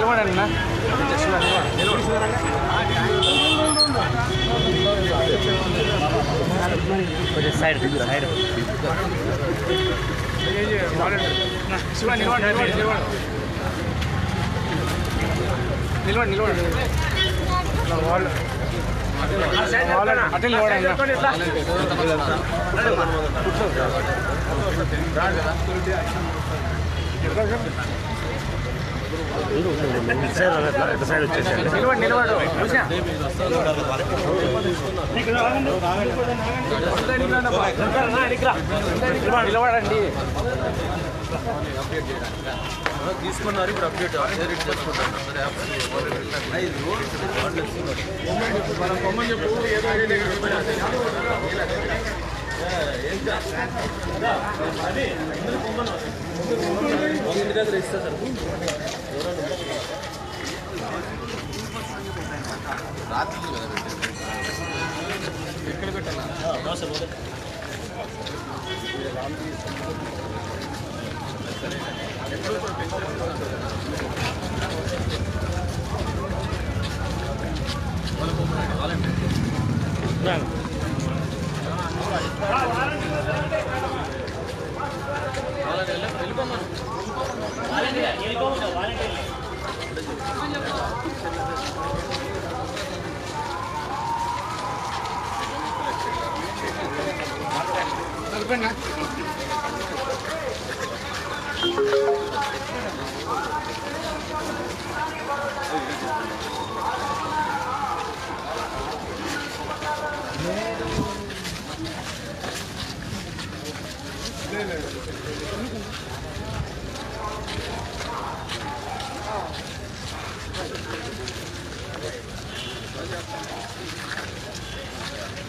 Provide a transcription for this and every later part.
నిలబడండి నా కొంచెం సైడ్ సైడ్ శివ నిలబడి నిలబడి నిలబడి నిలబడి వాళ్ళు అటే నిలబడండి సైడ్ వచ్చేసాను నిలబడి నిలబడు చూసా నిలబడండి తీసుకున్నారు. ఇప్పుడు అప్డేట్ రేట్ చేసుకుంటాను ఇంటి దగ్గర ఇస్తా సార్ వెళ్ళిపోమను వెళ్ళిపోమను వాలంటీర్ వెళ్ళిపోమను వాలంటీర్ bên này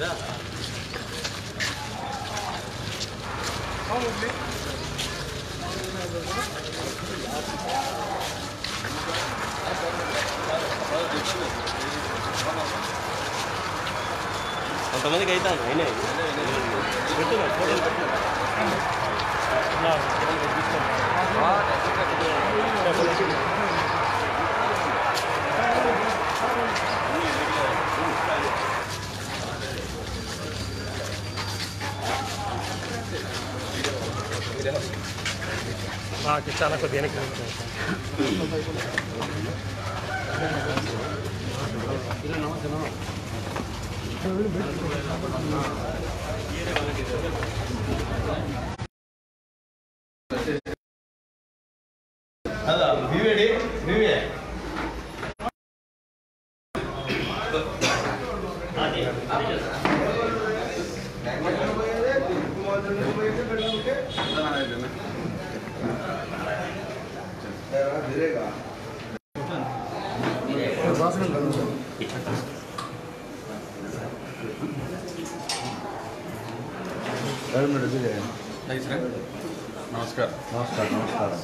Yeah. కొంతమందికి అయితే అయినాయి పెట్టు ఫోటోలు 아 괜찮아 그거 내내 그런 거 నమస్కారం నమస్కారం నమస్కారం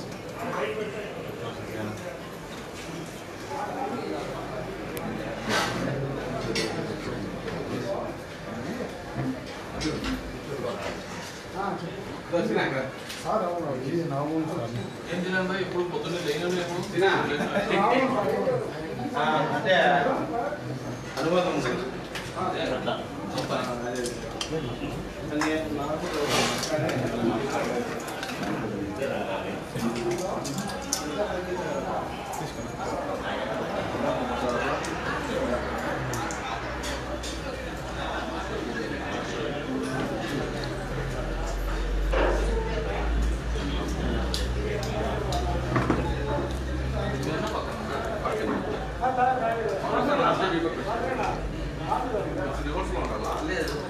ఏం తిన్నాను ఇప్పుడు పొద్దున్నే లేనప్పుడు Gracias.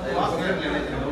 Gracias.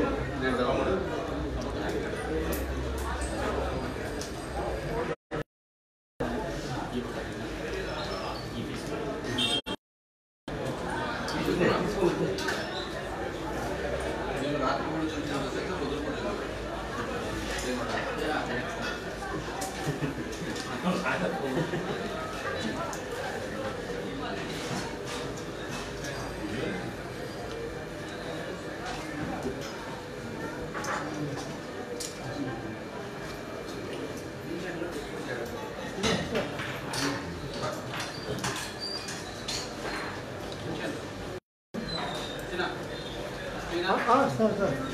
对对、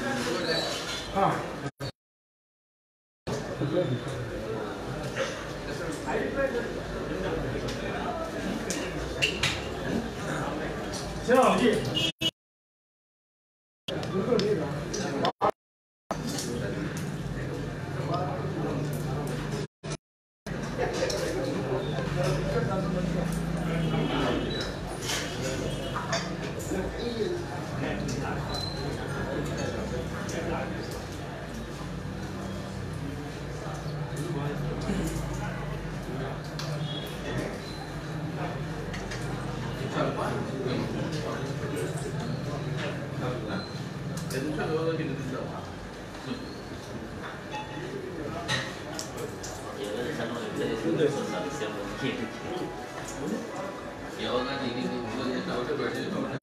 对，是咱们项。行，那你你你，你到这边去。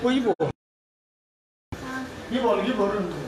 我一包。一包，一包的。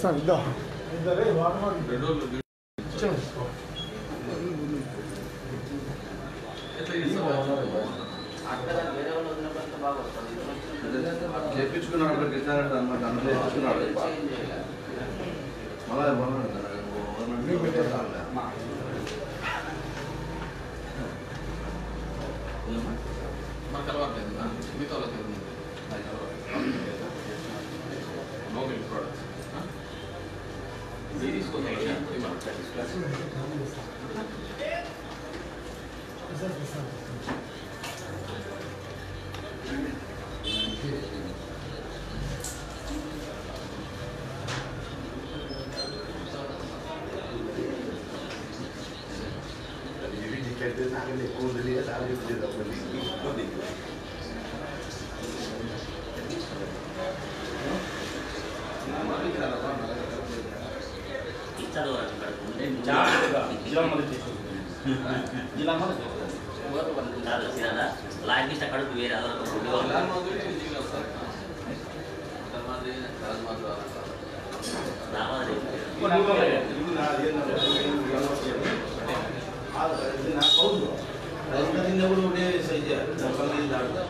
ముందుకు వస్తాను ఇద్దా कहते नागले कूद लिया नागले मुझे दबने ಲಾಂಗ್ವೇಜ್ ತಗೊಳ್ಳೋದು ಬೇರೆ ಯಾವ್ದಾದ್ರು అక్కడ వేరే అదొక ఫుడ్ రావాలి ఆ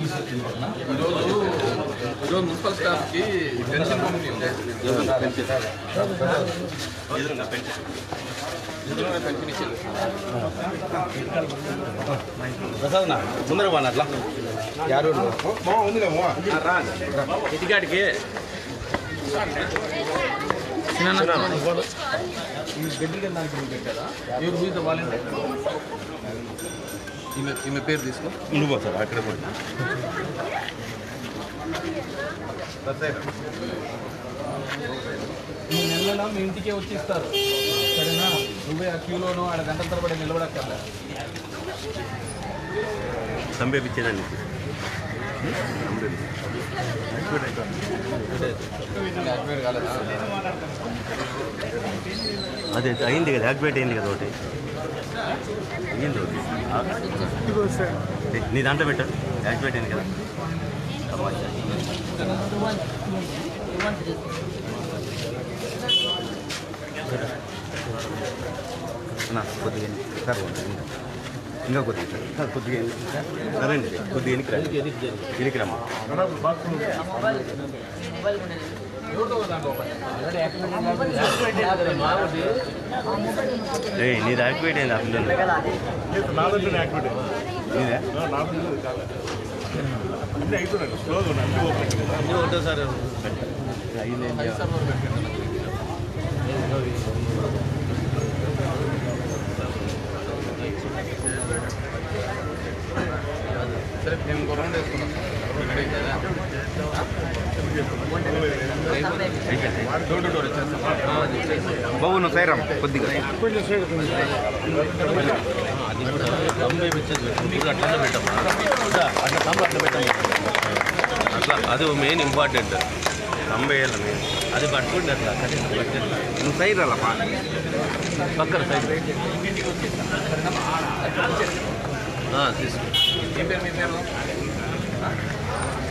ఈరోజు ఈరోజు మున్సిపల్ స్టాఫ్ కి పెన్షన్ పంపిణీ ఉంది ఇందులోనే పెన్షన్ ఇచ్చింది ప్రసాద్ నా ముందర బాగా అట్లా యారు ఇటుకాడికి ఎవరు మీద వాలంటీర్ ఈమె ఈమె పేరు తీసుకో. నువ్వు సార్ అక్కడ పోయి. ఈ నెలలో మీ ఇంటికే వచ్చి ఇస్తారు. సరేనా? నువ్వే ఆ క్యూలోను ఆడ గంటల తరబడి నిలబడక్కర్లే. కాలేదా అదే అయింది కదా యాక్టివేట్ అయింది కదా ఒకటి. అయింది ఒకటి ఏ, నీ దాంట్లో పెట్టా యాక్టివేట్ అయింది కదా నా కొద్దిగా ఎన్ని- సార్ ఇంకా ఇంకా కొద్దిగా సార్. సార్ కొద్దిగా ఎన్ని- సరే అండి కొద్దిగా ఎనికి రండి ఎనికి రమ్మా ఏ నీది యాక్టివేట్ అయింది అప్పుడు పిల్లలు. సార్ సరే మేము ఇంకో రౌండ్ వేసుకున్నాం రెడీ కదా డోర్ టు డోర్ వచ్చేస్తాం బాబు నువ్వు సైరం కొద్దిగా తమ్ము వేయించేది పెట్టు అట్లా పెట్టమ్మా అట్లా తమ్ము అట్లా పెట్టమ్మా అట్లా అది మెయిన్ ఇంపార్టెంట్ తంబేయాలి మేము అది పట్టుకుంటే అట్లా కరెక్ట్ పట్టుకుంటే నువ్వు సైడ్ అలా పక్కన సైడ్ తీసుకో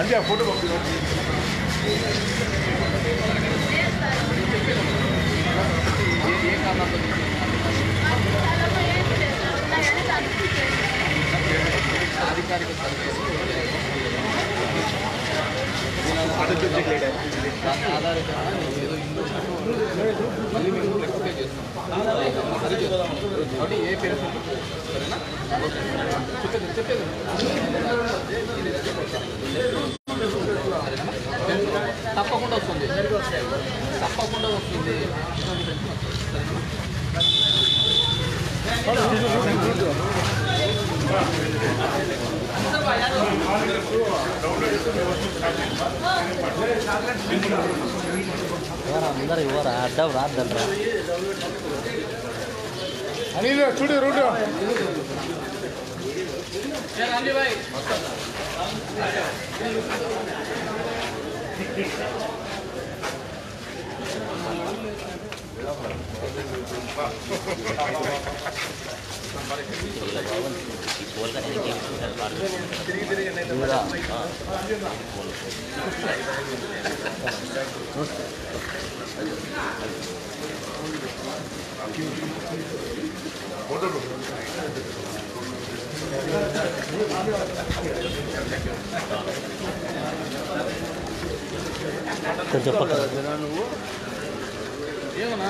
அஞ்சா போட்டு అధికారిక ఆధారిత మళ్ళీ మేము లెక్క ఏ పేరెంట్ సరేనా చెప్పేది చెప్పేది తప్పకుండా వస్తుంది. తప్పకుండా వస్తుంది. అందరు ఇవ్వరా అడ్డం రాద్దండ్రా. ಅನಿಲ ಚೂಡಿ ರೂಟ Thank you. కొంచెం పక్కన ఏమన్నా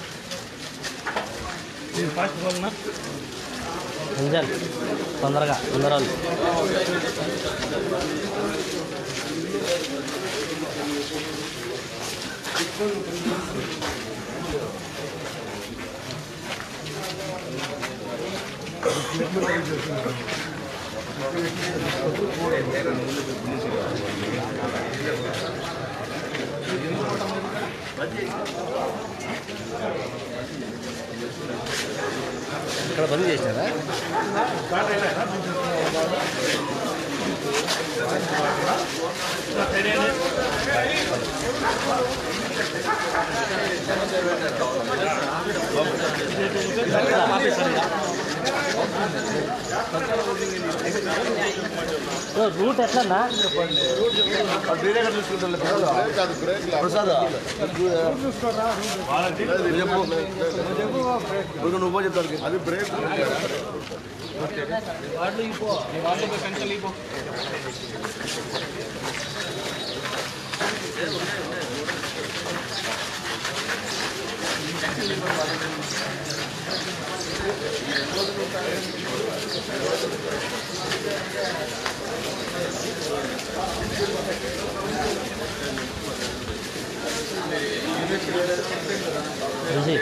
చేస్తాను ఆగా, ఆగా. ఇచ్చేసాడబ్బా డిస్పోజల్స్ ఇక్కడ బంద్ చేసినారా రూట్ ఎట్లన్నా? అది బ్రేక్ వాటిలో ఇపో నీ వాటిలో పోయి కంచెలు ఇపో చూసి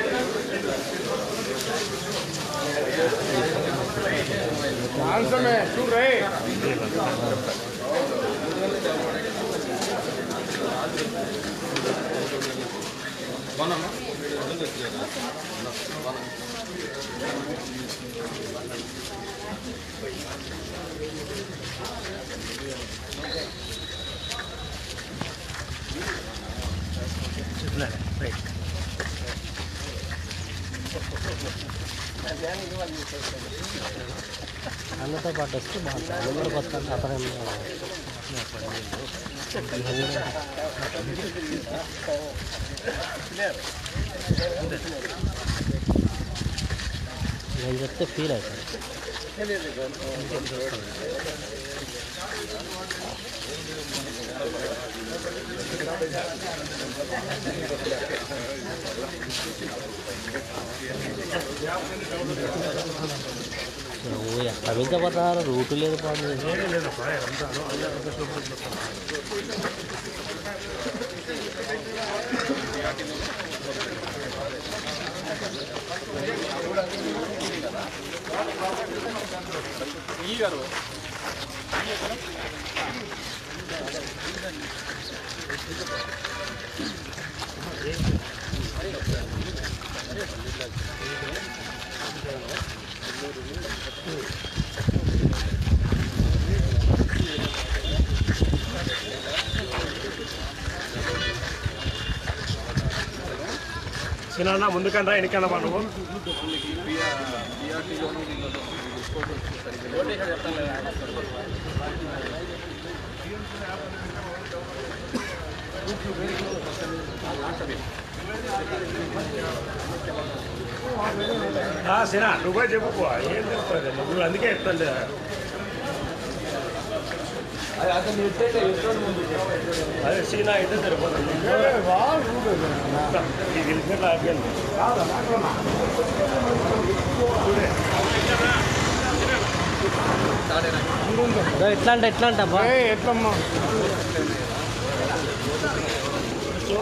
Lánzame, tú rey. Right. ಅನ್ನದ ಬಡ್ಡಷ್ಟು ಮಾತ್ರ ಹನ್ನೆರಡು ಬತ್ತ ಅದರ ಇವತ್ತೇ ಫೀಲ್ ಆಯ್ತು అవుతాను నువ్వు ఎక్కడ నుంచి పోతున్నారు రూటు లేదు పాడు ఈ గారు సినా ముందుకన్నా వెనకన్నా మనం సినా నువ్వే చెప్పుకో ఏం చెప్తుంది నువ్వు అందుకే చెప్తాను. అదే సీనా అయితే సరిపోతుంది. గెలిచినట్లు ఎట్లా అంటే ఎట్లా అంటే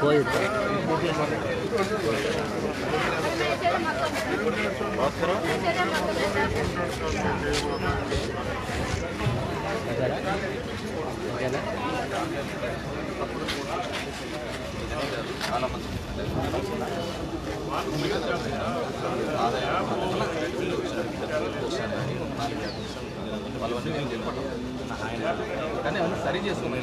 పోజ్ ఇస్తా ఓకేనా వాళ్ళవన్నీ నేను చెప్పడం కానీ అవన్నీ సరి చేసుకోమని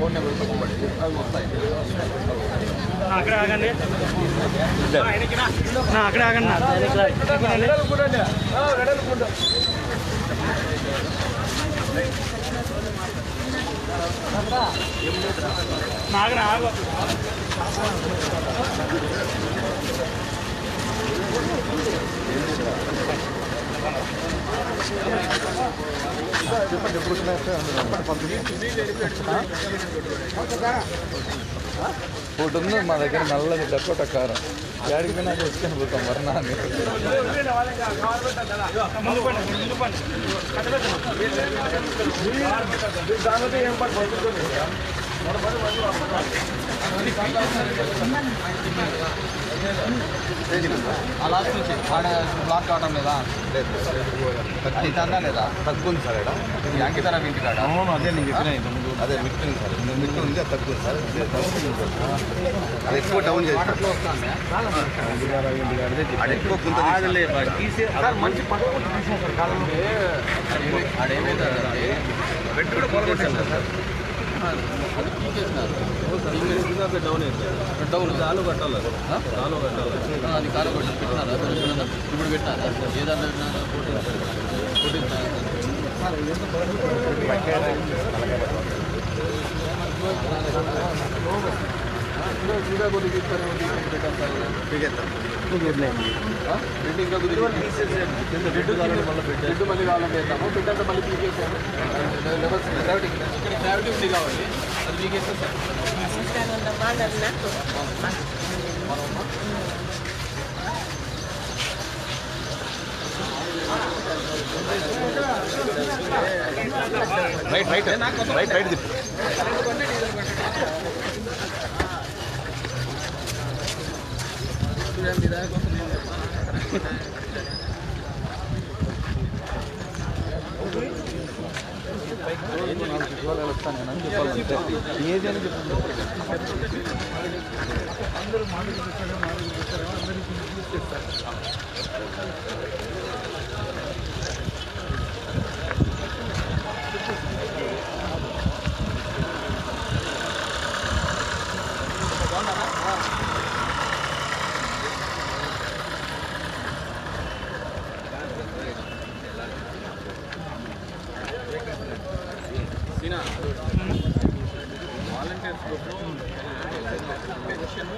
ఫోన్ నెంబర్ ఇవ్వబడింది అవి వస్తాయి అక్కడ ఆగండి. నా అక్కడ ఆగండి. నాగరా ఉంది మా దగ్గర నల్లది డక్కోట కారం ఏడికి పోయినా చేసుకొని పోతాం వర్ణాన్ని ముందు పండి ముందు పండి దానితో ఏం పని పడుతుంది ఆ లాస్ట్ నుంచి ఆడ బ్లాక్ కావడం లేదా లేదు అయితే లేదా తగ్గుంది సార్ ఇక్కడ ఈ ఇంటి కాడ అదే నేను చెప్పిన అదే మిట్టుంది సార్ మిట్టు ఉంది అది తగ్గుంది సార్ సార్. అది ఎక్కువ డౌన్ చేసి ఎక్కువ గుంత తీసి- సార్ డౌన్ డౌన్ చాలు కట్టాలి ఆ? కట్టాలి అది కాలు కొట్టి పెట్టినారా ఇప్పుడు పెట్టినారా ఏదన్నా పెట్టినారా రెడ్డి మళ్ళీ కావాలంటే వేద్దాము పెట్టంటే మళ్ళీ పీకేసాము లెవెల్స్ గ్రావిటీ ఇక్కడ గ్రావిటీ ఉంది కాబట్టి అది పీకేస్తాం sir right right right right ఏది అని చెప్తుంది వాలంటీర్స్ పెన్షన్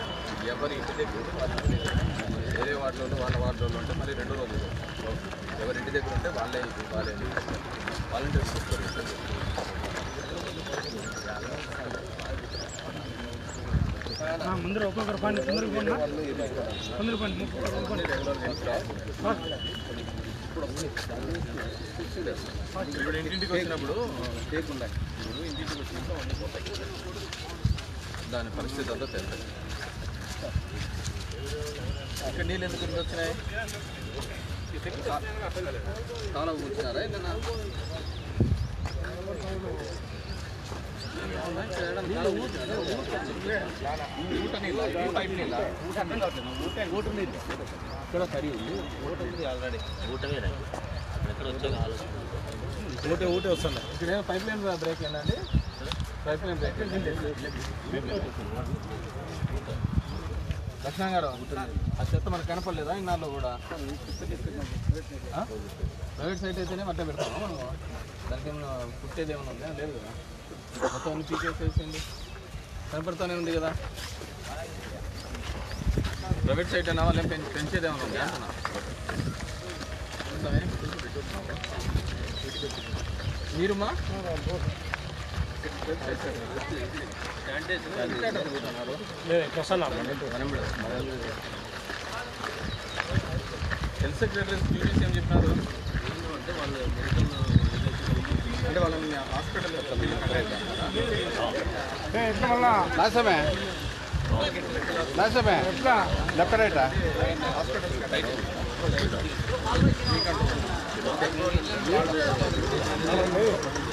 ఎవరి ఇంటి దగ్గర ఉంటే వాళ్ళ ఇంటి దగ్గర. వేరే వార్డులో వాళ్ళ వార్డులో ఉంటే మరి రెండు రోజులు ఎవరి ఇంటి దగ్గర ఉంటే వాళ్ళే వాళ్ళే వాలంటీర్స్ ఇస్తారు ముందర ఒక్కొక్కరు పండి తొందరగా పోండి తొందరగా పండి ఇప్పుడు ఇంటింటికి వచ్చినప్పుడు టేక్ ఉన్నాయి ఇప్పుడు ఇంటింటికి వచ్చినాక పోతాయి. దాని పరిస్థితి అంతా తెలుస్తుంది ఇక్కడ నీళ్ళు ఎందుకు వచ్చినాయి? చాలా కూర్చున్నారా ఏదన్నా ఊట నీళ్ళ పైప్ నీళ్ళ ఊట నీళ్ళు ఇక్కడ సరి ఉంది ఊట ఆల్రెడీ ఓటమే రండి ఎక్కడ వచ్చాక ఆలోచన ఓటే ఓటే వస్తుంది ఇక్కడ ఏమో పైప్ లైన్ బ్రేక్ ఏంటండి pipe line break Lakshman garu ఆ చెత్త మనకు కనపడలేదా ఇన్నాళ్ళు కూడా ప్రైవేట్ సైట్ అయితేనే మట్ట పెడతాము మనం దానికి ఏమైనా పుట్టేది ఏమైనా ఉందా లేదు కదా మొత్తం అన్ని పీకేసేసింది కనపడుతూనే ఉంది కదా. ప్రైవేట్ సైట్ అయినా వాళ్ళు పెంచ్ పెంచేది ఏమైనా ఉందా అంటున్నా? ఉందా? మీరుమా హెల్త్ సెక్రటరీ డ్యూటీస్ ఏం చెప్పినారు అంటే వాళ్ళని హాస్పిటల్ లాసమే లాసమే లెఫ్ట్ రైటా ఏమన్నారు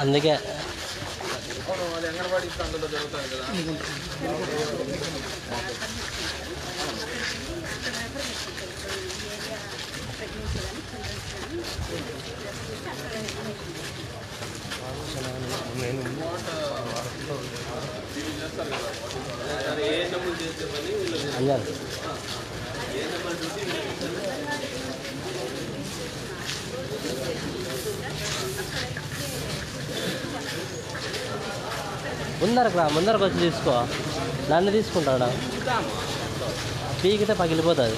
అందుకే అవును అది అంగన్వాడీ అందులో జరుగుతుంది కదా అందరు ముందరకు రా ముందరకు వచ్చి తీసుకో. నన్ను తీసుకుంటాడా? పీకితే పగిలిపోతుంది.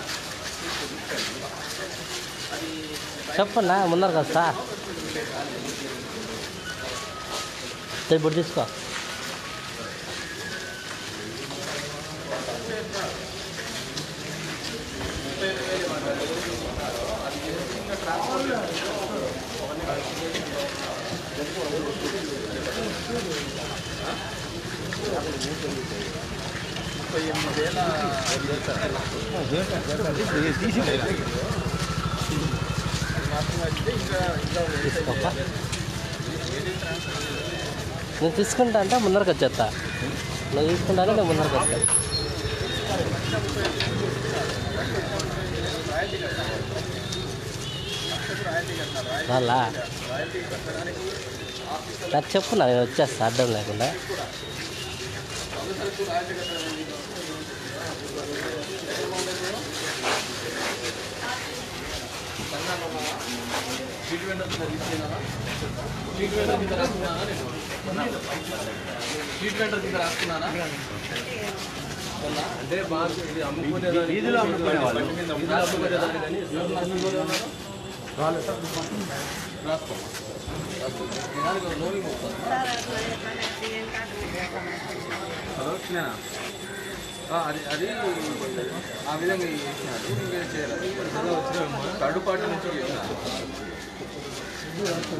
చెప్పన్నా కదా సార్. ఇప్పుడు తీసుకో. నేను తీసుకుంటా అంటే ముందరకు వచ్చేస్తా. నువ్వు తీసుకుంటా అంటే నేను ముందరకు వస్తా. వాళ్ళా నాకు చెప్పు నా వచ్చేస్తా అడ్డం లేకుండా. స్ట్రీట్ వెండర్ రాసుకున్నానా నేను స్ట్రీట్ కింద రాసుకున్నానా అంటే బాగా ఇది అమ్ముకునేదాన్ని వీధిలో అమ్ముకునే వాళ్ళు. కానీ రాసుకో రాసుకో. హలో అది అది ఆ విధంగా చేసినాడు ఇంకేం చేయాలి థర్డ్ పార్టీ నుంచి చేసినాడు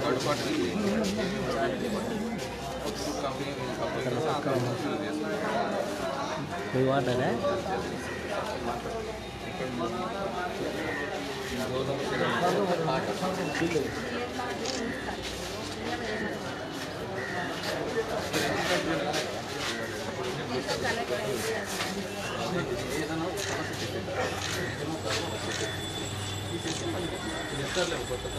థర్డ్ పార్టీ నుంచి కంపెనీ కంపెనీ మీ వాటనే కొత్త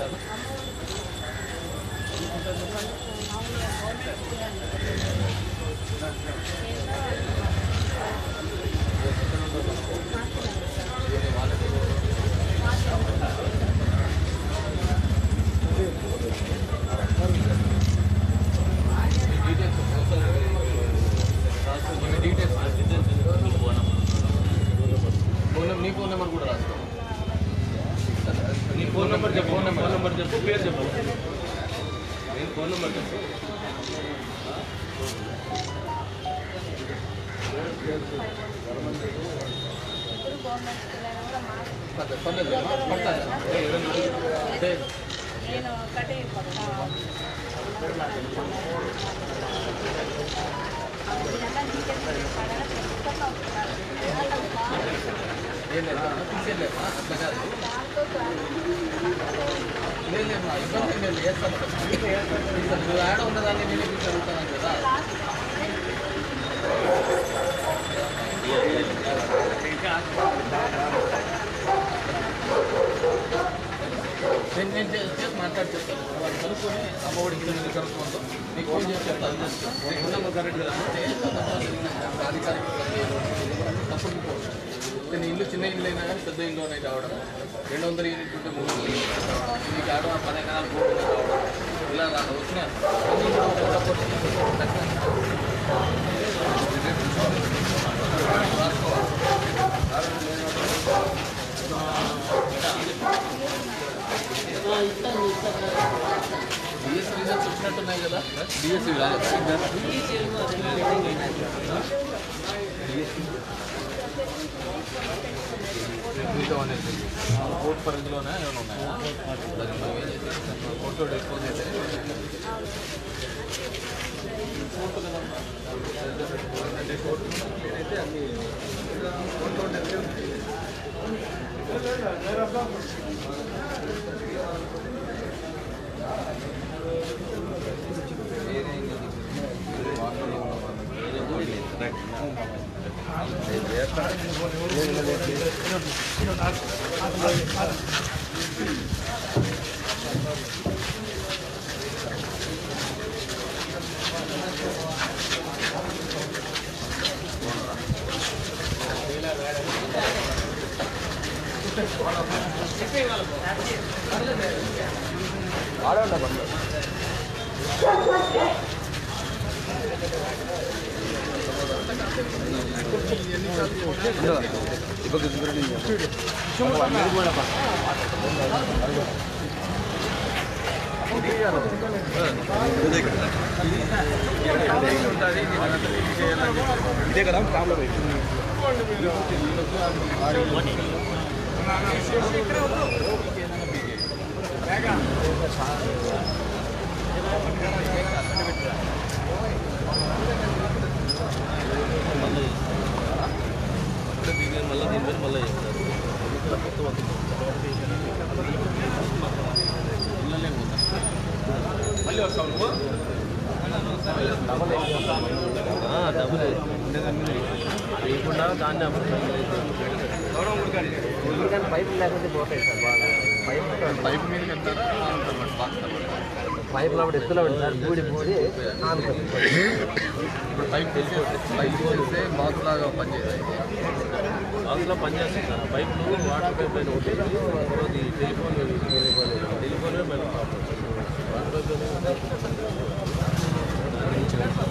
కోర్టు పరిధిలోనే ఏమైనా ఉన్నాయా దాన్ని మనం ఏం చేసాం కోర్టులో డిస్పోజ్ అయితే కోర్టు కదా para, para. ఇదే కదా ప్రాబ్లం మళ్ళీ దీని మీద మళ్ళీ చేస్తారు మళ్ళీ వస్తావు నువ్వు లేకుండా దాన్ని పైపులు లేకపోతే పోతాయి సార్ బాగా పైపు పైప్ మీద కట్టారా బాక్స్ పైపులు అప్పుడు ఎత్తులో ఉంది సార్ బూడి బూడి ఆనుకుంది ఇప్పుడు పైప్ తీసేస్తే పైప్ తీసేస్తే బాక్స్ లాగా పనిచేస్తాయి అందులో పనిచేస్తుంది సార్ పైపులు వాటర్ పైప్ అయిన ఒకటి ఇంకోటి telephone telephone water pipe telephone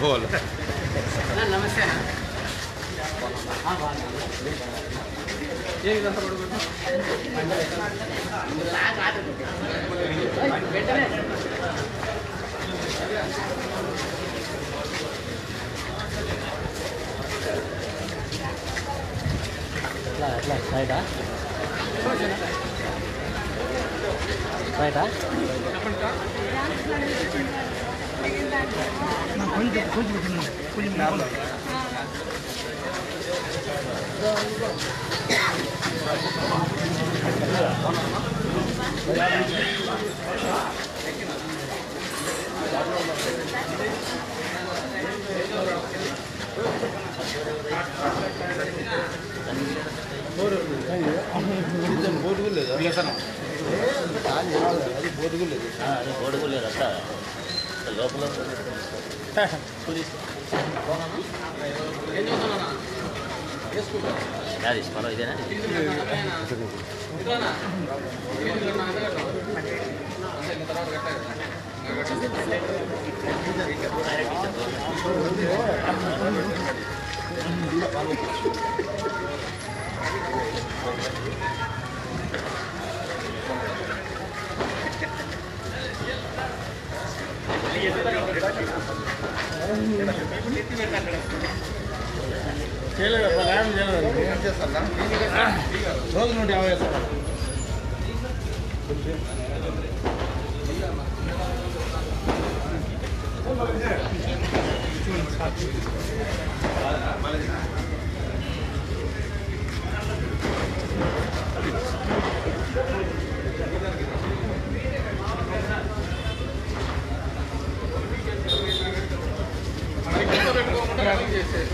పోవాలి నమస్తే ఏ విధంగా అట్లా అట్లా సైడా 뭐야? 나 거기도 거기도 좀 걸리면 나 몰라. 모르, 아니, 일단 모르겠네. 미안하다. అదే గొడుగు లేదు అట్లా లోపల అది మనం ఇదేనా రోజు నూట యాభై వేస్తారు చేసేది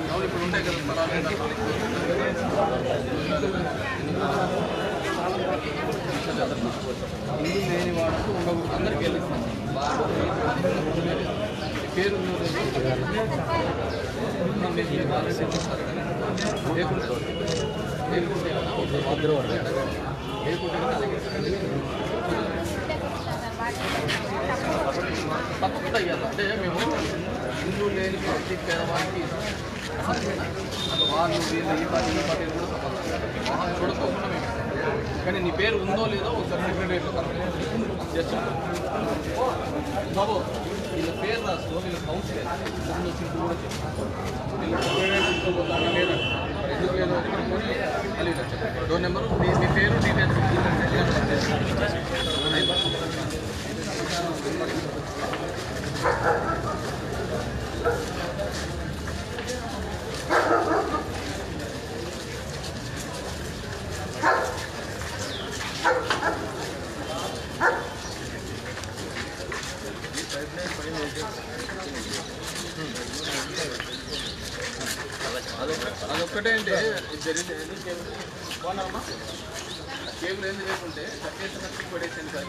చాలా ఇప్పుడు ఉంటాయి కదా అందరికీ వెళ్ళిస్తాం పేరు తప్పకుండా ఇవ్వాలి అంటే మేము ఇల్లు లేని ప్రతి పేదవాడికి వాళ్ళు వీళ్ళు ఈ పార్టీ ఈ పార్టీ కూడా సంబంధం లేదు. వాళ్ళు కూడా తప్పకుండా మేము. కానీ నీ పేరు ఉందో లేదో ఒకసారి సెక్రటరీలో జస్ట్ బాబు వీళ్ళ పేరు రాసుకో వీళ్ళ కౌన్సిలర్ ముందు వచ్చి కూడా చెప్తాను వీళ్ళ పేరు తీసుకోబోతాను లేదా మరి ఎందుకు లేదు అని మనం పోయి మళ్ళీ ఇలా చెప్పాలి డోర్ నెంబరు మీ మీ పేరు డీటెయిల్స్ అదొక్కటే అంటే జరిగింది బాగున్నారమ్మా కేబుల్ ఏంది లేకుంటే కట్టేసిన పడేసాను సార్.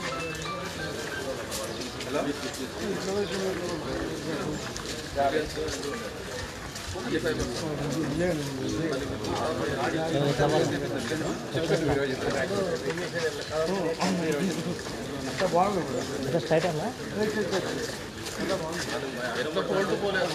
స్ట్రైట్ అన్నా ఎంత కోల్డ్ పోలేదు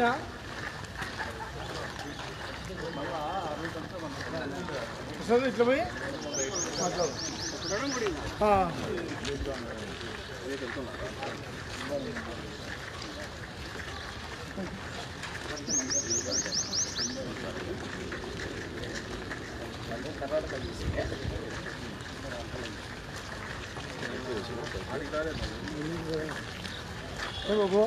China ప్రసాద్ ఇట్లా పోయి మాట్లాడు ఆ. ఏ బాబు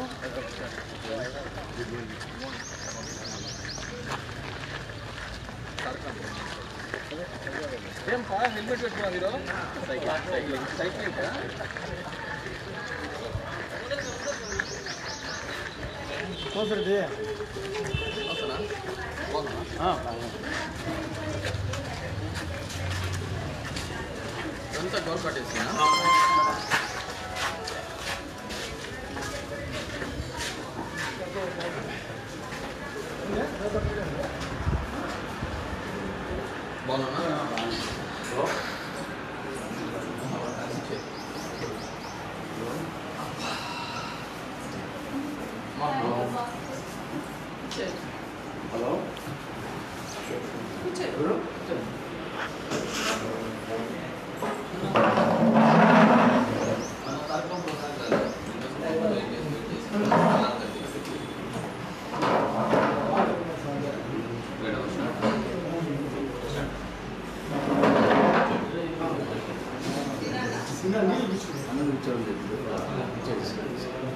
ఏంపా హెల్మెట్ పెట్టుకున్నా మీరు సైక్లింగ్ సైక్లింగ్ అవసరది అవసరా ఎంత డోర్ కట్టేసినా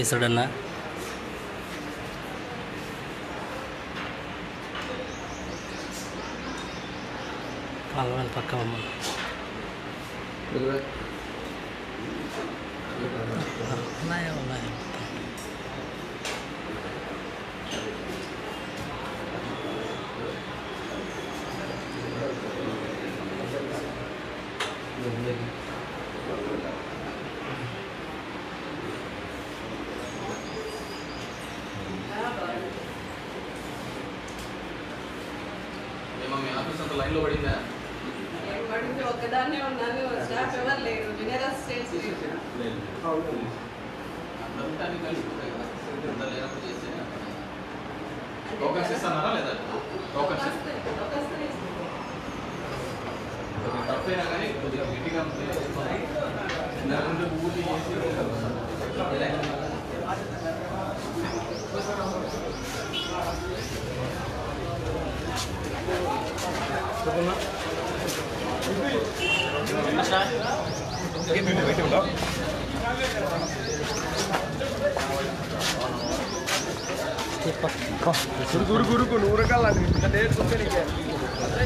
is అంత లైన్లో పడిందా పడింది ఒక్కదాన్నే ఉన్నాను స్టాఫ్ ఎవరు లేరు జూనియర్ స్టేట్స్ అంతా అన్ని కలిసిపోతాయి కదా అంతా లేనప్పుడు చేస్తే టోకన్స్ ఇస్తున్నారా లేదా టోకన్స్ తప్పైనా కానీ కొద్దిగా గట్టిగా ఉంది దాని ముందు ఊరి చేసి గురు గురుకు నూరు రకాలని డేట్ వస్తే నీకే అదే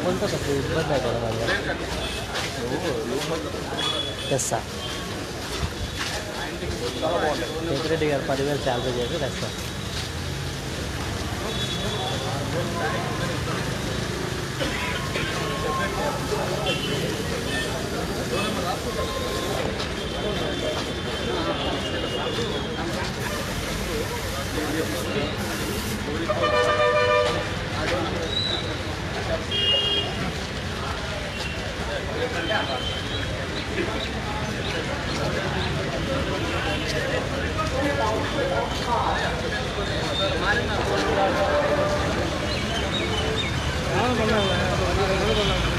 ఆధార్ కార్డ్ ఇంటికి వచ్చేస్తారు మీరంతా ఎనికి రానా ఎనికి రానంతా కొంత తక్కువ ఇబ్బంది 아, 몰라, 몰라, 몰라, 몰라.